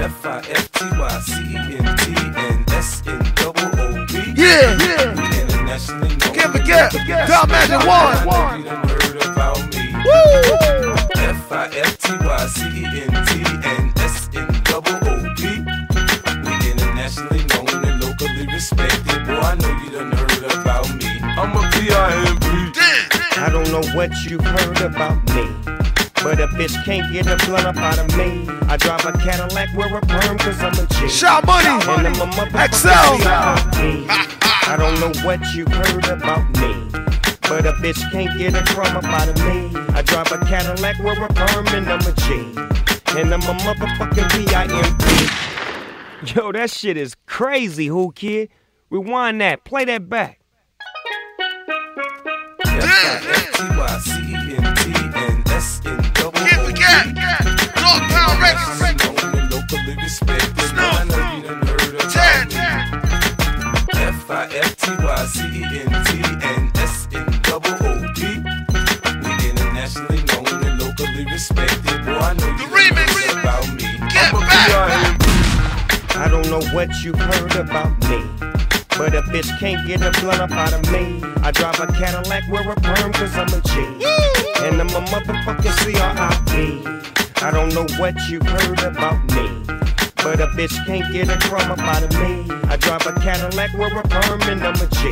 F I F T Y C E N T double O B. Yeah, yeah. Internationally known. Can't forget. One. Heard about me. E double O B. We internationally known and locally respected. Boy, I know you done heard about me. I'm a P.I.M.P. I don't know what you've heard about me. But a bitch can't get a blunt up out of me. I drive a Cadillac, wear a perm, cause I'm a G. Shot money. And I'm a motherfucking XL. I don't know what you heard about me. But a bitch can't get a crumb up out of me. I drive a Cadillac, wear a perm, and I'm a G. And I'm a motherfucking P.I.M.P. Yo, that shit is crazy, who kid? Rewind that, play that back. I E E don't know what you heard about me. But a bitch can't get a blunt up out of me. I drive a Cadillac, wear a perm, cause I'm a G. And I'm a motherfucking C.R.I.P. I don't know what you heard about me. But a bitch can't get a crumb up out of me. I drive a Cadillac, wear a perm, and I'm a G.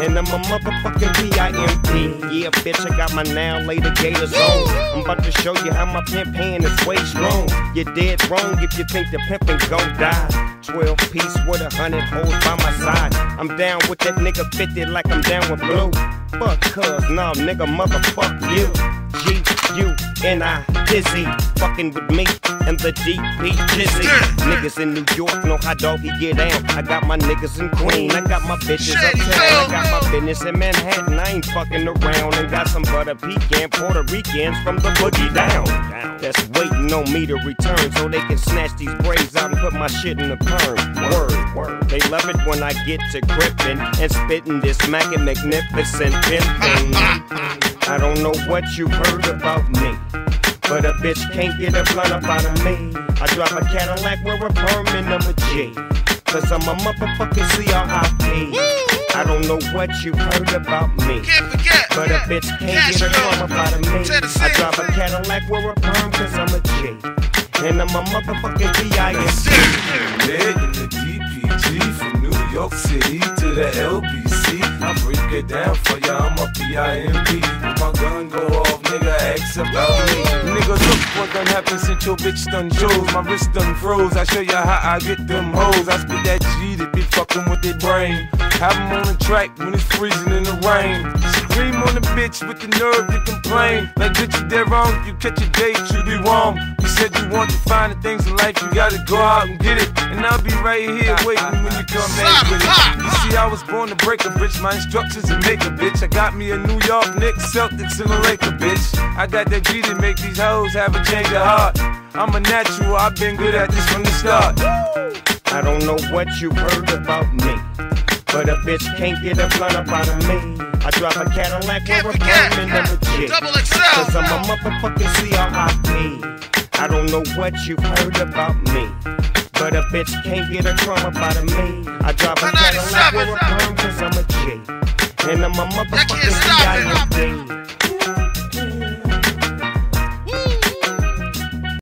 And I'm a motherfucking P.I.M.P. Yeah, bitch, I got my now later gators on. I'm about to show you how my pimp hand is way strong. You're dead wrong if you think the pimpin' gon' die. 12 piece with a hundred hoes by my side. I'm down with that nigga 50 like I'm down with blue. Fuck cuz, nah, nigga, motherfuck you. G, U, N, I, Dizzy. Fucking with me and the DP Jizzy. Niggas in New York know how doggy get down. I got my niggas in Queen. I got my bitches uptown. Business in Manhattan. I ain't fucking around and got some butter pecan Puerto Ricans from the boogie down. That's waiting on me to return so they can snatch these braids out and put my shit in the perm. Word, word. They love it when I get to gripping and spitting this smacking magnificent pimpin'. I don't know what you heard about me. But a bitch can't get a blunt up out of me. I drive a Cadillac, wear a perm, and I'm. Cause I'm a motherfucking C.R.I.P. Mm. I don't know what you heard about me. Can't forget. But a bitch can't get a crumb up out of me. Tennessee. I drive a Cadillac, wear a perm, cause I'm a G. And I'm a motherfucking P.I.M.C. Led in the DPG from New York City to the LBC. I break it down for ya, I'm a PIMP. When my gun go off, nigga, ask about me. What done happened since your bitch done chose. My wrist done froze. I show you how I get them hoes. I spit that G that be fucking with their brain. Have 'em on the track when it's freezing in the rain. Scream on the bitch with the nerve to complain. Like, bitch, you dead wrong. You catch a date, you be wrong. You said you want to find the things in life, you gotta go out and get it. And I'll be right here waiting when you come back with it. You see, I was born to break a bitch. My instructions to make a bitch. I got me a New York Knicks, Celtics, and a Laker bitch. I got that G to make these hoes have a change of heart. I'm a natural, I've been good at this from the start. I don't know what you heard about me. But a bitch can't get a blunt up out of me. I drive a Cadillac, Can't a and I'm a G. Double Cause XL. I'm a motherfucking C.R.I.P. I don't know what you heard about me. But a bitch can't get a crumb up out of me. I drive a Cadillac, wear a perm, cause I'm a G. And I'm a can't stop it. motherfucking C.I.M.P.